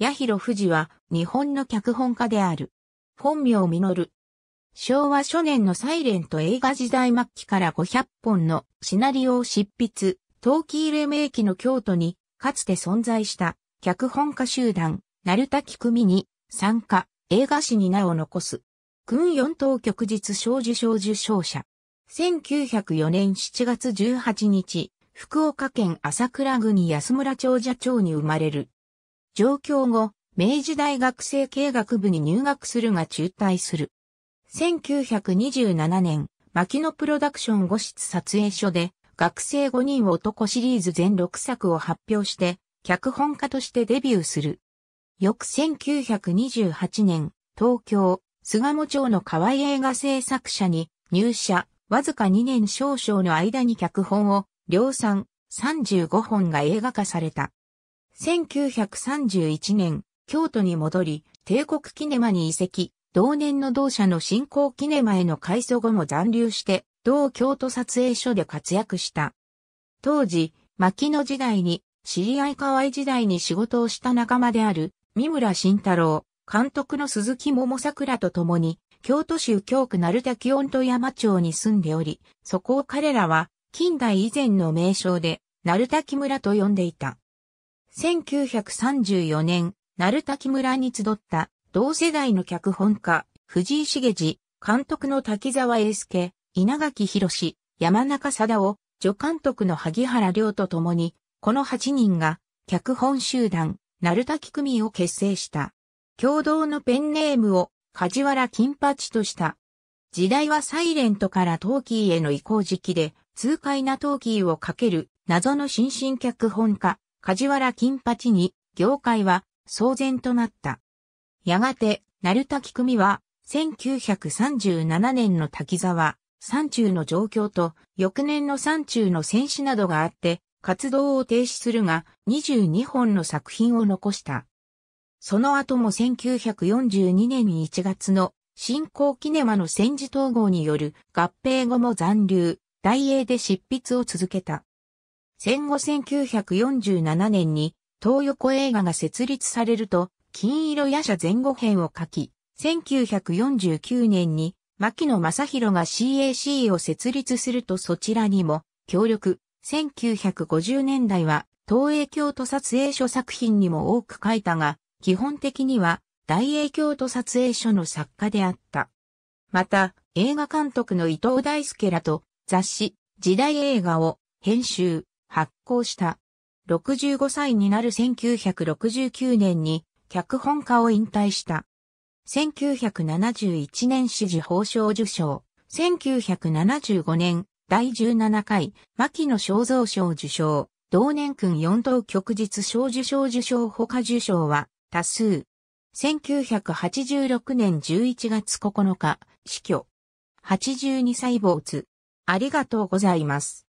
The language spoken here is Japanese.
八広富士は日本の脚本家である。本名実る。昭和初年のサイレント映画時代末期から500本のシナリオを執筆、陶器入れ名機の京都にかつて存在した脚本家集団、鳴滝組に参加、映画史に名を残す。軍四等局日小受賞受賞者。1904年7月18日、福岡県朝倉郡安村町社町に生まれる。上京後、明治大学生経学部に入学するが中退する。1927年、牧野プロダクション5室撮影所で、学生5人男シリーズ全6作を発表して、脚本家としてデビューする。翌1928年、東京、巣鴨町の河合映画製作者に入社、わずか2年少々の間に脚本を量産35本が映画化された。1931年、京都に戻り、帝国キネマに移籍、同年の同社の新興キネマへの改装後も残留して、同京都撮影所で活躍した。当時、牧野時代に、知り合い河合時代に仕事をした仲間である、三村慎太郎、監督の鈴木桃桜と共に、京都市右京区鳴滝温と山町に住んでおり、そこを彼らは、近代以前の名称で、鳴滝村と呼んでいた。1934年、鳴滝村に集った同世代の脚本家、藤井茂次、監督の滝沢英介、稲垣博士、山中貞夫、助監督の萩原亮と共に、この8人が脚本集団、鳴滝組を結成した。共同のペンネームを梶原金八とした。時代はサイレントからトーキーへの移行時期で、痛快なトーキーをかける謎の新進脚本家、梶原金八に、業界は騒然となった。やがて、鳴滝組は、1937年の滝沢、山中の状況と、翌年の山中の戦死などがあって、活動を停止するが、22本の作品を残した。その後も1942年1月の新興キネマの戦時統合による合併後も残留、大英で執筆を続けた。戦後1947年に東横映画が設立されると、金色夜叉前後編を書き、1949年に牧野正宏が CAC を設立するとそちらにも協力。1950年代は東映京都撮影所作品にも多く書いたが、基本的には大英京都撮影所の作家であった。また、映画監督の伊藤大輔らと雑誌、時代映画を編集、発行した。65歳になる1969年に脚本家を引退した。1971年支持報奨受賞。1975年第17回牧野正蔵賞受賞。同年君四等局日小受賞受賞他受賞は多数。1986年11月9日、死去。82歳没。ありがとうございます。